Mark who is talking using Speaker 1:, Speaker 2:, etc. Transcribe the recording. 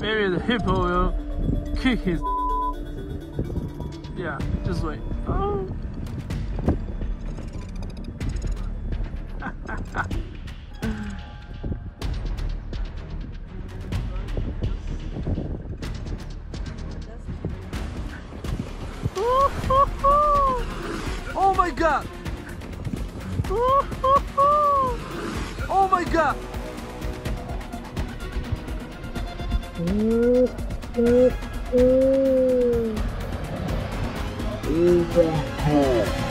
Speaker 1: maybe the hippo will kick his. Yeah, just wait. Oh. Oh my god! Oh my god!
Speaker 2: Overhead.